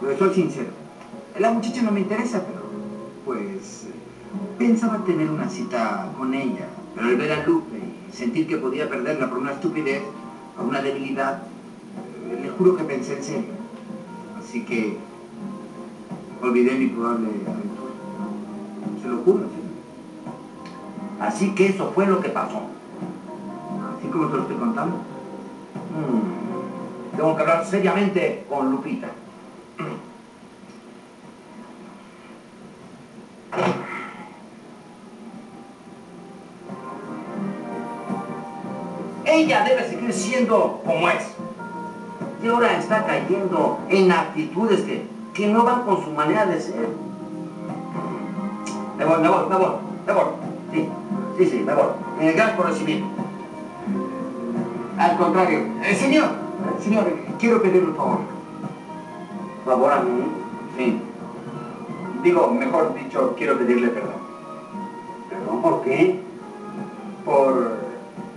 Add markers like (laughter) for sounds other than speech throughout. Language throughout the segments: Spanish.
Pues soy sincero. La muchacha no me interesa, pero pues pensaba tener una cita con ella. Pero al ver a Lupe y sentir que podía perderla por una estupidez o una debilidad, eh, le juro que pensé en serio. Así que olvidé mi probable aventura. Se lo juro, señor. Así que eso fue lo que pasó. Así como te lo estoy contando. Mm, Tengo que hablar seriamente con Lupita. Ella debe seguir siendo como es. Y ahora está cayendo en actitudes que, que no van con su manera de ser. Me voy, me voy, me voy, me voy. Sí, sí, sí, me voy. Eh, gracias por recibirme. Al contrario. Eh, señor, señor, quiero pedirle un favor. ¿Favor a mí? Sí. Digo, mejor dicho, quiero pedirle perdón. ¿Perdón por qué?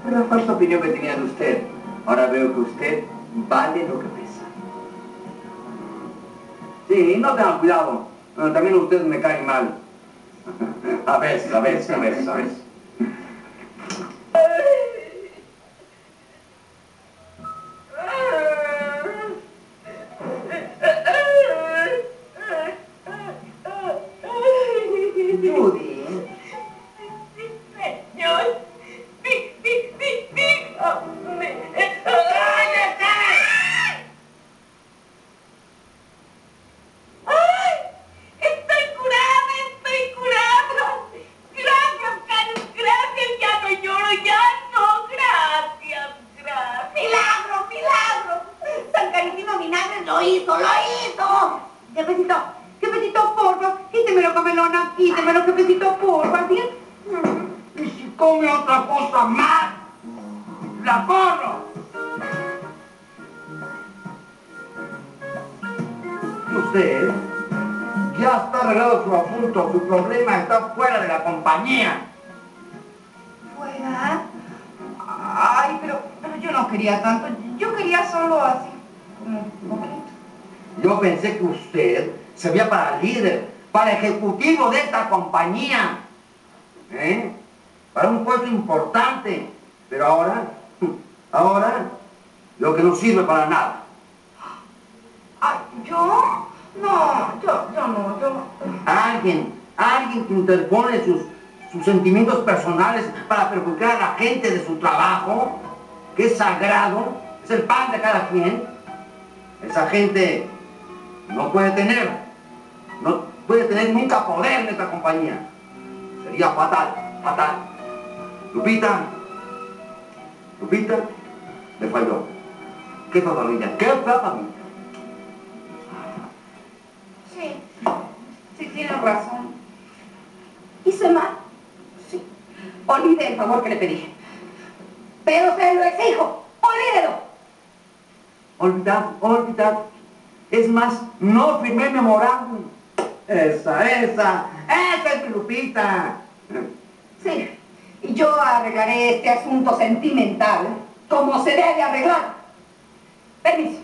Por la falsa opinión que tenía de usted. Ahora veo que usted vale lo que pesa. Sí, no tengan cuidado. Bueno, también ustedes me caen mal. (laughs) A veces, a veces, a veces, a veces. Lo hizo. Jefecito, jefecito, porfa, quítemelo, comelona, quítemelo, jefecito, porfa, ¿sí? Y si come otra cosa más, la corro. Usted ya está arreglado su asunto, su problema está fuera de la compañía. ¿Fuera? Ay, pero, pero yo no quería tanto, yo quería solo así, como. Yo pensé que usted sería para líder, para ejecutivo de esta compañía, ¿eh? para un puesto importante. Pero ahora, (laughs) ahora, lo que no sirve para nada. ¿yo? No, yo, yo no, yo no. Alguien, alguien que interpone sus, sus sentimientos personales para perjudicar a la gente de su trabajo, que es sagrado, es el pan de cada quien. Esa gente no puede tener, no puede tener nunca poder en esta compañía. Sería fatal, fatal. Lupita, Lupita, le falló. Qué fatalidad, qué fatalidad. Sí, sí, tienes razón. ¿Hice mal? Sí. Olvide el favor que le pedí. Pero se lo exijo. Olvídelo. Olvidar, olvidar. Es más, no firmé memorándum. Esa, esa, esa es mi Lupita. Sí. Y yo arreglaré este asunto sentimental como se debe arreglar. Permiso.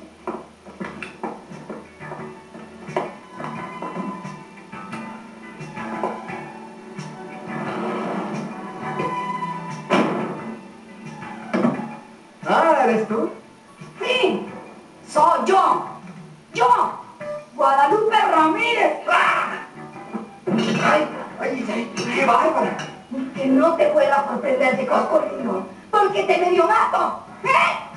Ah, ¿eres tú? Sí. Soy yo. Yo. Guadalupe Ramírez. ¡Ah! Ay, ay, ay, qué bárbara. Que no te pueda sorprender de coscorrino, porque te medio gato. ¿Eh?